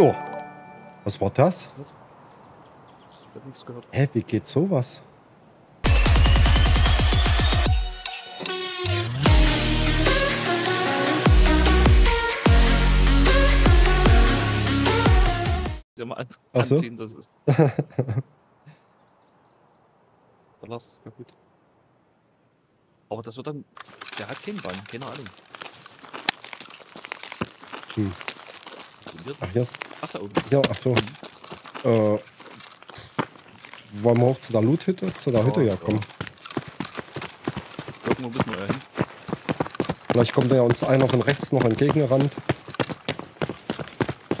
Oh. Was war das? Was? Ich hab nichts gehört. Hä, wie geht sowas? Ja, mal an Ach so. anziehen, das ist. Dann lass, ja gut. Aber das wird dann. Der hat keinen Bann, keine Ahnung. Hm. Ach, hier ist. Ach, da oben. Hier, ach so. Äh, wollen wir auch zu der Loothütte? Zu der Ja, Hütte ja ja. kommen. Irgendwo müssen wir ja hin. Vielleicht kommt ja uns einer von rechts noch entgegengerannt.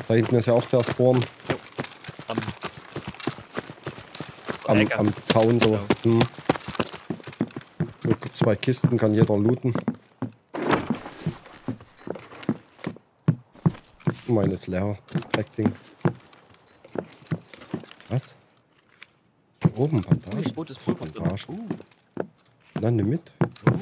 Da hinten ist ja auch der Spawn Am, am, Ecke. am Zaun so. Genau. Hm. So, Zwei Kisten kann jeder looten. Meine ist leer, das Dreckding. Was? Hier oben Oh, Bandage. Was voll für von Bandage? Uh, Na, nimm mit. uh.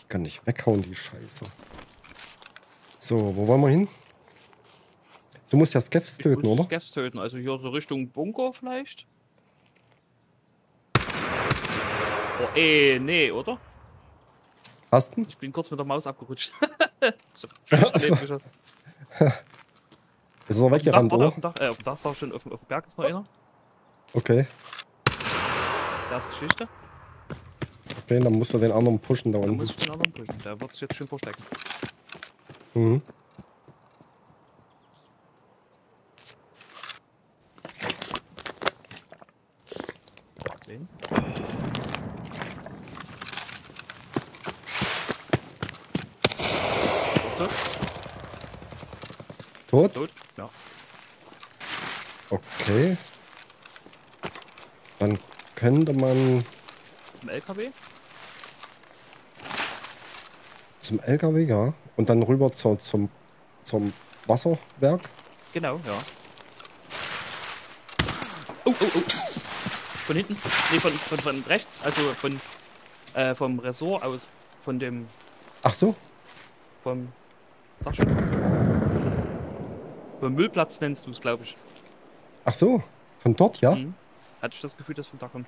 Ich kann nicht weghauen, die Scheiße. So, wo wollen wir hin? Du musst ja Skeffs Ich töten, oder? Gas töten, also hier so Richtung Bunker vielleicht. Oh, eh, nee, oder? Hast du? Ich bin kurz mit der Maus abgerutscht. ich hab daneben geschossen. Ist er weggerannt, oder? auf dem Dach, äh, auf dem Dach schon, auf, dem- auf dem Berg ist noch einer. Okay. Der ist Geschichte. Okay, dann musst du den anderen pushen da Dann unten. muss ich den anderen pushen. Der wird sich jetzt schön verstecken. Mhm. Sehen. Tot. Tot? Tot? Ja. Okay. Dann könnte man Im LKW? zum LKW, ja. Und dann rüber zu, zum, zum Wasserwerk. Genau, ja. Oh, oh, oh. Von hinten? Nee, von, von, von rechts. Also von äh, vom Ressort aus. Von dem. Ach so. Vom. Sag schon. Vom Müllplatz nennst du es, glaube ich. Ach so. Von dort, ja. Mhm. Hatte ich das Gefühl, dass von da kommt.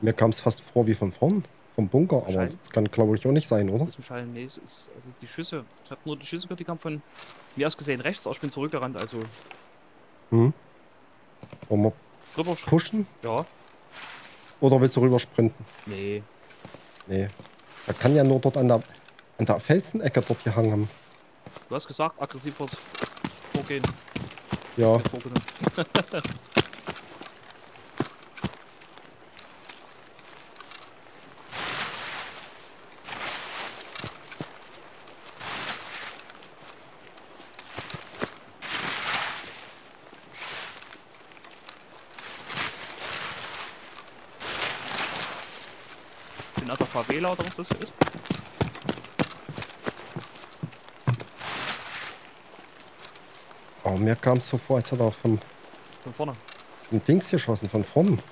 Mir kam es fast vor wie von vorn. Vom Bunker. Aber Wahrscheinlich. das kann, glaube ich, auch nicht sein, oder? Im Schallen, nee, es ist. Also die Schüsse. Ich habe nur die Schüsse gehört, die kamen von mir aus gesehen rechts, aber ich bin zurückgerannt, also Hm. Wollen wir drüber sch- pushen? Ja. Oder willst du rüber sprinten? Nee. Nee. Da kann ja nur dort an der, an der Felsenecke dort gehangen haben. Du hast gesagt, aggressiveres Vorgehen. Ja. An der Favela oder was das ist? Aber mir kam es so vor, als hätte er vom, Von vorne. vom Dings geschossen, von vorn.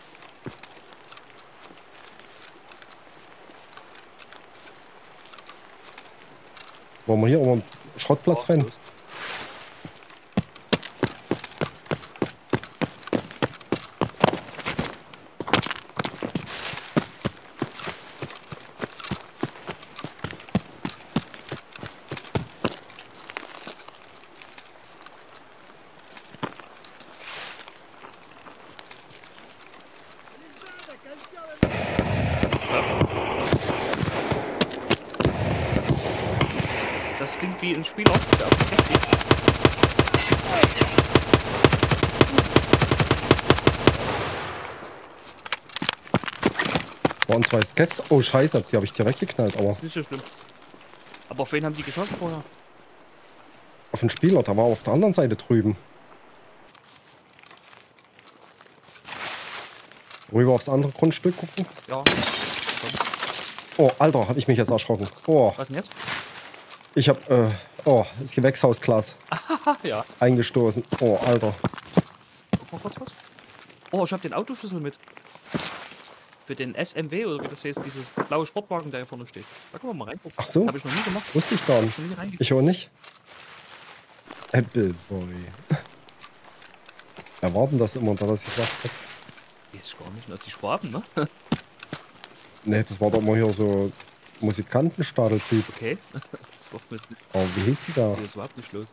Wollen wir hier um den Schrottplatz Ja, rennen? los. Das klingt wie ein Spieler, der auf das schießt. Waren zwei Skeffs. Oh, scheiße, die habe ich direkt geknallt. Aber Ist nicht so schlimm. Aber auf wen haben die geschossen vorher? auf den Spieler, der war auf der anderen Seite drüben. Rüber aufs andere Grundstück gucken. Ja. Oh, Alter, habe ich mich jetzt erschrocken. Oh, Was denn jetzt? ich habe, äh, oh, das Gewächshausglas Ah, ja. eingestoßen. Oh, Alter. Guck mal kurz was. Oh, ich habe den Autoschlüssel mit. für den SMW oder wie das heißt, dieses blaue Sportwagen, der hier vorne steht. Da können wir mal reingucken. Ach so. Habe ich noch nie gemacht. Wusste ich gar nicht. ich. Ich auch nicht. Apple Boy. Erwarten das immer, dass ich gesagt habe. Weiß ich gar nicht. Die Schwaben, ne? Nee, das war doch immer hier so Musikantenstadel-Typ. Okay. Das sagt mir jetzt nicht. Aber wie hieß denn der? Hier ist überhaupt nicht los.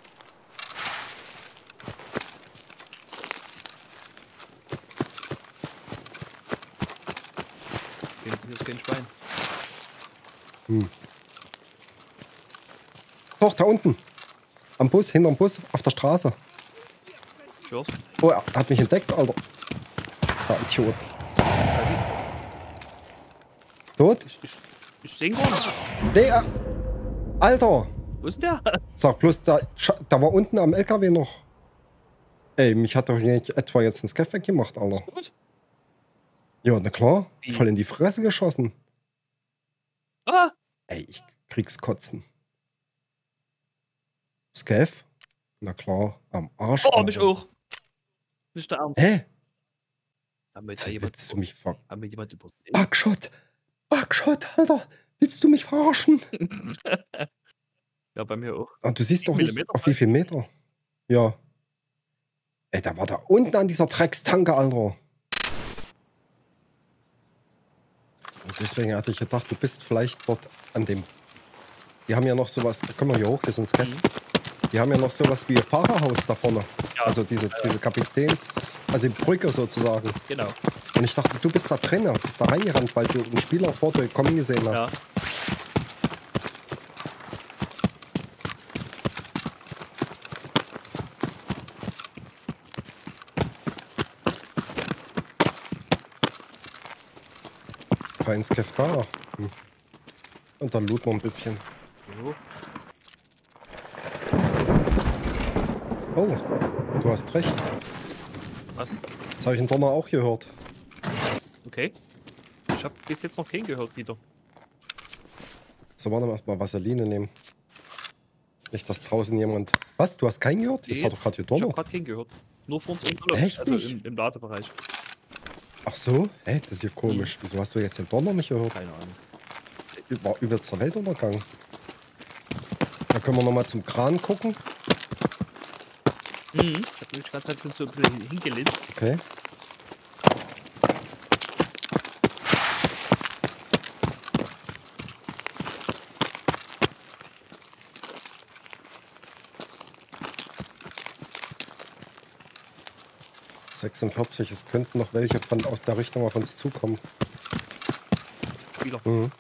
Hier ist kein Schwein. Doch, da unten. Am Bus, hinterm Bus, auf der Straße. Sure. Oh, er hat mich entdeckt, Alter. Der Idiot. Tot? Ich, ich, ich nicht. Nee, äh, Alter. Wo ist der? Sag bloß, da, da war unten am LKW noch. Ey, mich hat doch nicht etwa jetzt ein Scaff weggemacht, Alter. Gut. Ja, na klar. Wie? Voll in die Fresse geschossen. Ah! Ey, ich krieg's kotzen. Scaff? Na klar, am Arsch. Oh, mich auch. Nicht der Ernst. Hä? Haben wir, da jemand, Willst du mich ver... haben wir jemand übersehen? Bugshot! Bugshot, Alter! Willst du mich verarschen? Ja, bei mir auch. Und du siehst doch nicht, Millimeter auf wie viel Meter. Ja. Ey, da war da unten an dieser Dreckstanke, Alter. Und deswegen hatte ich gedacht, du bist vielleicht dort an dem. Die haben ja noch sowas. Komm mal hier hoch, hier sind Scaps. Die haben ja noch sowas wie ein Fahrerhaus da vorne. Mhm. Ja. Also diese, diese Kapitäns. Also die Brücke sozusagen. Genau. Und ich dachte, du bist da drin, bist da reingerannt, weil du einen Spieler vor dir kommen gesehen hast. Ja. Scaff da. Hm. Und dann looten wir ein bisschen. So. Oh, du hast recht. Was? Das habe ich in Donner auch gehört. Okay. Ich habe bis jetzt noch keinen gehört wieder. So, warte mal erstmal Vaseline nehmen. Nicht, dass draußen jemand. Was? Du hast keinen gehört? Das Nee, hat doch gerade Ich habe gedonnert. gerade keinen gehört. Nur vor uns unten Echt also nicht? im, im Ladebereich. Ach so? Hä, das ist ja komisch. Wieso hast du jetzt den Donner nicht gehört? Keine Ahnung. War übelst der Weltuntergang. Da können wir nochmal zum Kran gucken. Mhm. Ich habe mich die ganze Zeit schon so ein bisschen hingelinst. Okay. ...46, es könnten noch welche von aus der Richtung auf uns zukommen. Spieler. Mhm.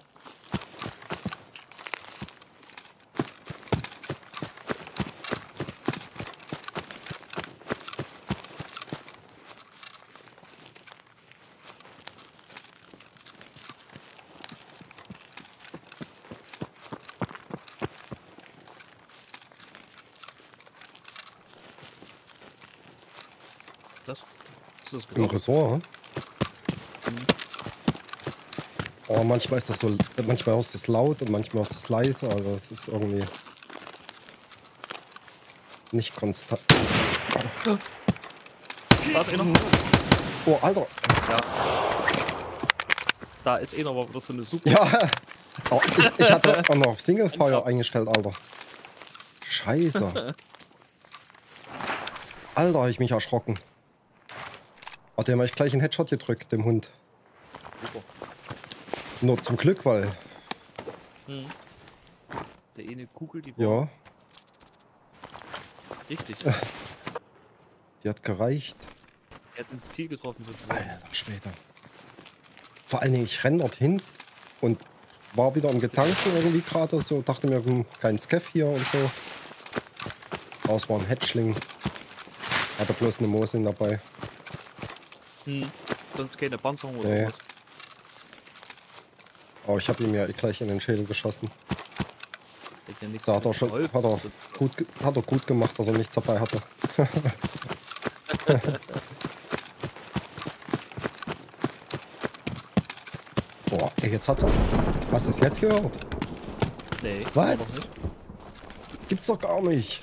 Das? Ist das Im gehört? Ressort, hm? Oh, manchmal ist das so, manchmal ist das laut und manchmal ist das leise, also es ist irgendwie nicht konstant. Da ist einer. Oh, Alter. Ja. Da ist einer, aber das ist so eine super. Ja. Oh, ich, ich hatte auch noch Single Fire eingestellt, Alter. Scheiße. Alter, hab ich mich erschrocken. Oh, dem hab ich gleich einen Headshot gedrückt, dem Hund. Super. Nur zum Glück, weil, Mhm. Der eine Kugel, die ja, richtig. die hat gereicht. Er hat ins Ziel getroffen sozusagen. Alter Schwede. Vor allen Dingen, ich renn dorthin und war wieder im Gedanken irgendwie gerade so, dachte mir, hm, kein Scaff hier und so. Aber es war ein Hatchling. Hatte bloß eine Mosin dabei. Hm. Sonst keine Panzerung oder Nee. was. Aber ich habe ihm ja gleich in den Schädel geschossen. Hätte ja Da hat er schon, hat er gut, hat er gut gemacht, dass er nichts dabei hatte. Boah, ey, jetzt hat's er. Hast du es jetzt gehört? Nee. Was? Gibt's doch gar nicht.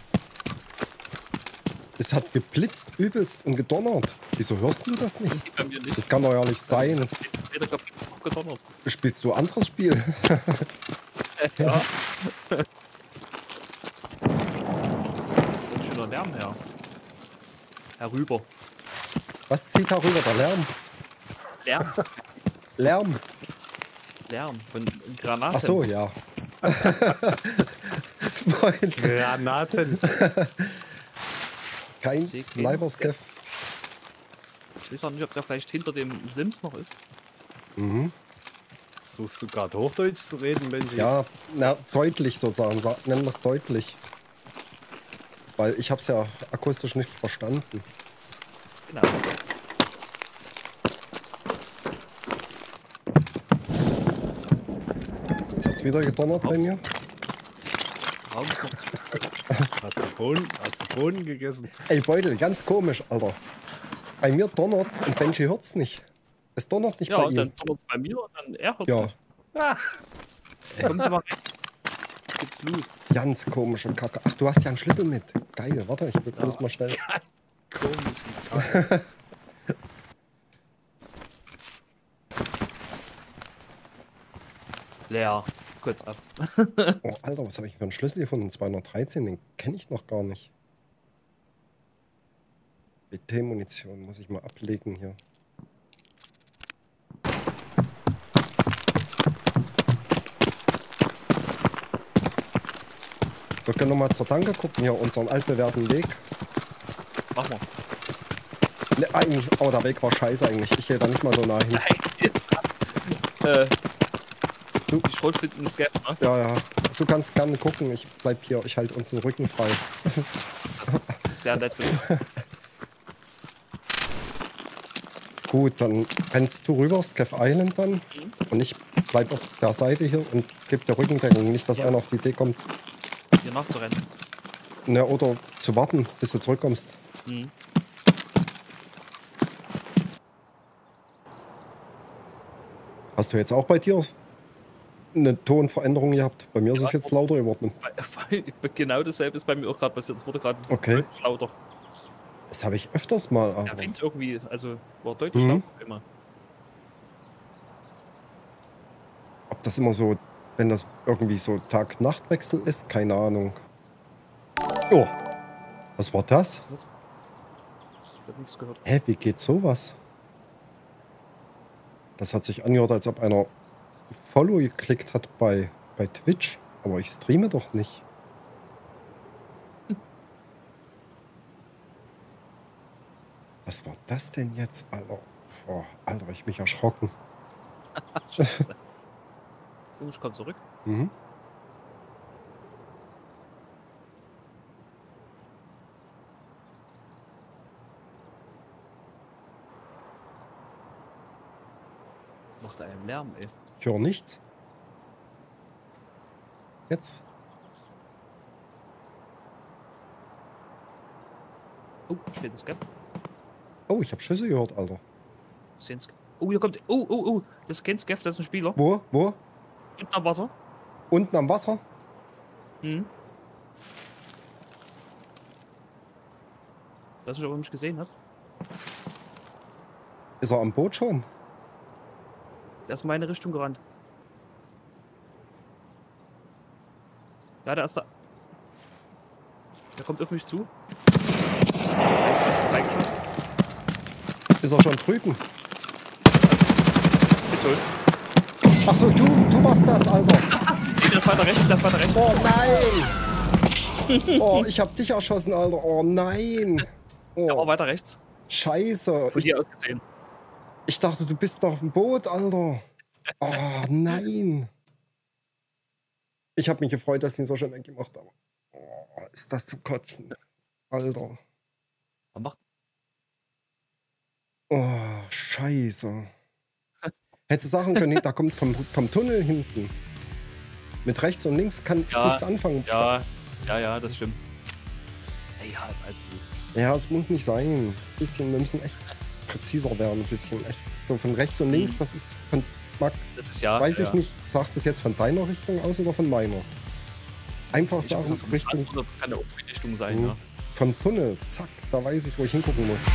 Es hat geblitzt übelst und gedonnert. Wieso hörst du das nicht? Bei mir nicht. Das kann doch ja nicht sein. Spielst du anderes Spiel? Ja. Kommt schöner Lärm her. Herüber. Was zieht darüber? Der Lärm? Lärm. Lärm. Lärm von Granaten. Ach so, ja. Moin. Granaten. Kein Sniper-Scaff. Ich weiß auch nicht, ob der vielleicht hinter dem Sims noch ist. Mhm. Suchst du gerade Hochdeutsch zu reden, Benji? Ja, na, deutlich sozusagen. Sa- Nennen wir es deutlich. Weil ich habe es ja akustisch nicht verstanden. Genau. Jetzt hat es wieder gedonnert bei mir. Raum ist noch zu. Hast du Bohnen, hast du Bohnen gegessen? Ey, Beutel, ganz komisch, Alter. Bei mir donnert's und Benji hört's nicht. Es donnert nicht Ja, bei und ihm. dann donnert es bei mir und dann er hört Ja, nicht. Kommen Sie mal rein. Gibt's Loot. ganz komische Kacke. Ach, du hast ja einen Schlüssel mit. Geil, warte, ich will das mal schnell. Komisch. wie Kacke. Leer. Kurz ab. Oh, Alter, was habe ich für einen Schlüssel gefunden? 213, den kenne ich noch gar nicht. BT-Munition muss ich mal ablegen hier. Wir können noch mal zur Danke gucken, hier unseren altbewährten Weg. Mach mal. Ne, eigentlich, oh, der Weg war scheiße eigentlich. Ich gehe da nicht mal so nah hin. Nein. äh, Du- die Schrotflinten ist Gap, ne? Ja, ja. Du kannst gerne gucken. Ich bleib hier. Ich halte uns den Rücken frei. Das ist sehr nett. Gut, dann rennst du rüber, Scaff Island dann. Und ich bleib auf der Seite hier und gebe der Rückendeckung. Nicht, dass Ja. einer auf die Idee kommt, Hier nachzurennen. ne, oder zu warten, bis du zurückkommst. Mhm. Hast du jetzt auch bei dir eine Tonveränderung gehabt? Bei mir ist Ja, es jetzt lauter geworden. Genau dasselbe ist bei mir auch gerade passiert. Es wurde gerade Okay. lauter. Das habe ich öfters mal. Der Aber Wind irgendwie, also war deutlich Mhm. lauter immer. ob das immer so, wenn das irgendwie so Tag-Nacht-Wechsel ist, keine Ahnung. Oh, was war das? Ich hab nichts gehört. Hä, wie geht sowas? Das hat sich angehört, als ob einer Follow geklickt hat bei, bei Twitch. Aber ich streame doch nicht. Was war das denn jetzt, Alter? Boah, Alter, ich mich erschrocken. Ich komm zurück. Mhm. Macht er einen Lärm, ey. Ich höre nichts. Jetzt? Oh, steht ein Scap. Oh, ich habe Schüsse gehört, Alter. Oh, hier kommt. Oh, oh, oh. Das ist kein Scaff, das ist ein Spieler. Wo? Wo? Unten am Wasser. Unten am Wasser? Mhm. Weiß nicht, ob er mich gesehen hat. Ist er am Boot schon? Der ist in meine Richtung gerannt. Ja, der ist da. Der kommt auf mich zu. Ist er schon drüben? Bin tot. Ach so, du, du machst das, Alter. Der ist weiter rechts, der ist weiter rechts. Oh nein! Oh, ich hab dich erschossen, Alter. Oh nein! War Oh, weiter rechts. scheiße. Von hier aus gesehen. Ich dachte, du bist noch auf dem Boot, Alter. Oh nein. Ich habe mich gefreut, dass ich ihn so schnell weggemacht habe. Oh, ist das zu kotzen. Alter. Was macht Oh, scheiße. Hättest du sagen können, nee, da kommt vom, vom Tunnel hinten. Mit rechts und links kann ich Ja, nichts anfangen. Ja, ja, ja, das stimmt. Ja, ist alles gut. Ja, es muss nicht sein. Ein bisschen, wir müssen echt präziser werden. Ein bisschen echt. So von rechts und links, Mhm. das ist von. Mag, Das ist ja. weiß ja. ich nicht, sagst du es jetzt von deiner Richtung aus oder von meiner? Einfach Ich sagen, Richtung das kann ja auch Richtung sein, Mhm. ja. vom Tunnel. Zack, da weiß ich, wo ich hingucken muss.